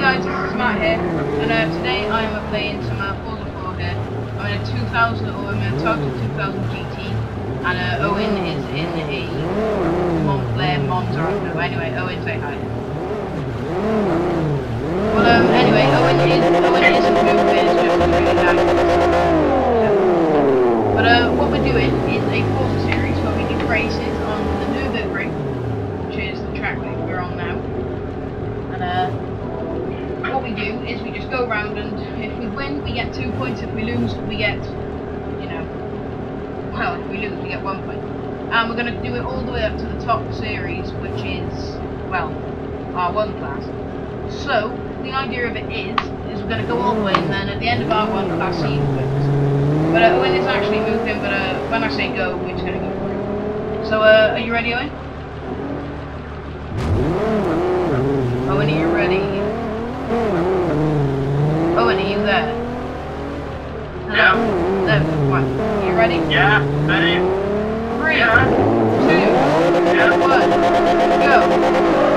guys, this is Matt here, and uh, today I am playing some uh, Forza 4 here. I'm in a 2000, or I'm in a Toyota 2000 GT, and uh, Owain is in a Montclair Monza. Anyway, Owain, say hi. Well, um, anyway, Owain is, Owain isn't moving, really nice. But uh, what we're doing is a Forza series where we do races on the Nürburgring, which is the track that we're on now. And uh, what we do is we just go around and if we win, we get two points. If we lose, we get, you know, well, if we lose, we get one point. And we're going to do it all the way up to the top series, which is, well, R1 class. So, the idea of it is, is we're going to go all the way and then at the end of R1 class, he wins. But uh, actually moving, but uh, when I say go, we're just going to go for it. So, uh, are you ready, Owain? Owain, are you ready? Owain, are you there? Hello? Yeah. What? You ready? Yeah, ready? Three, Yeah. two, Yeah. one, go!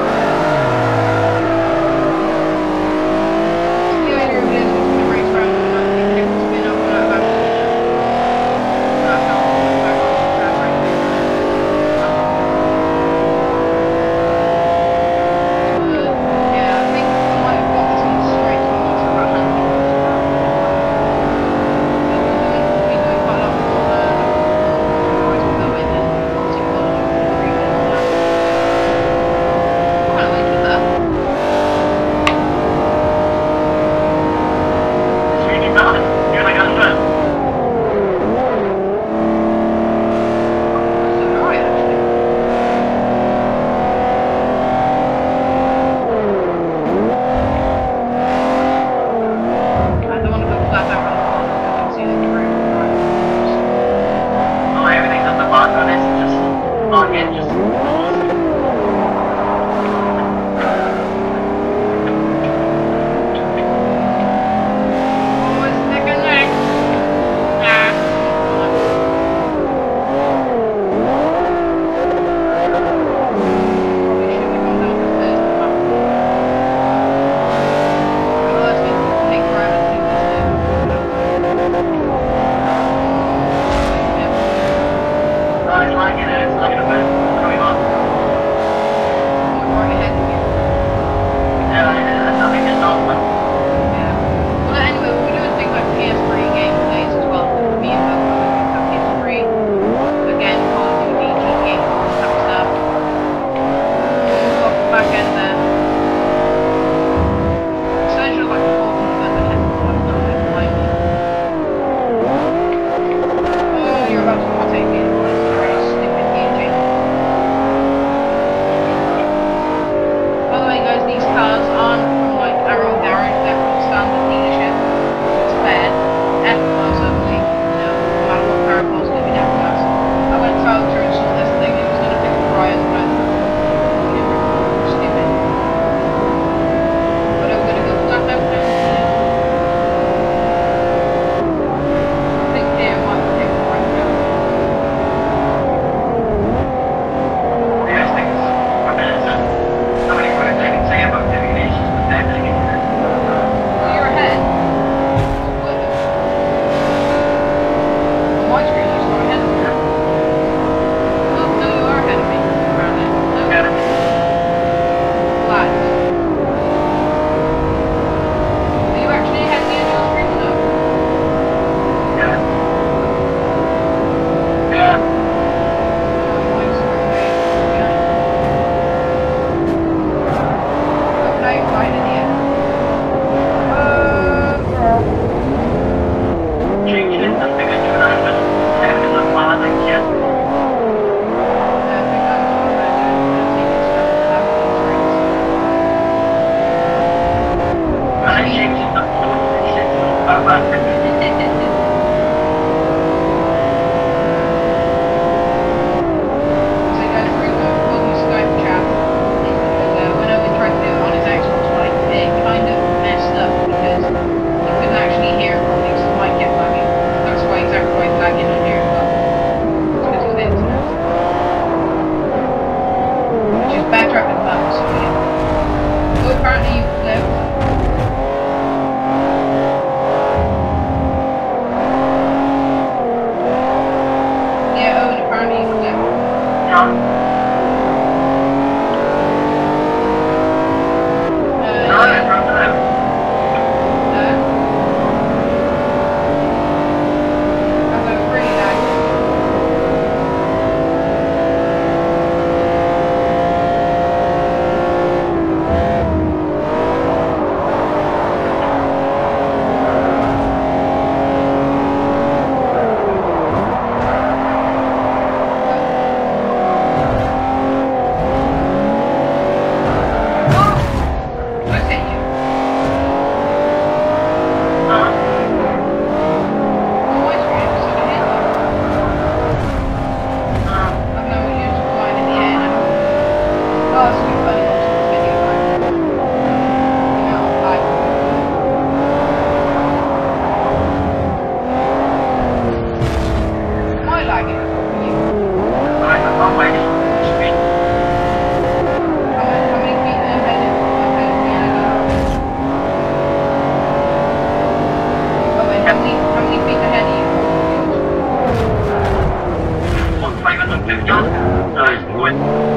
many how many feet ahead of you? Nice point.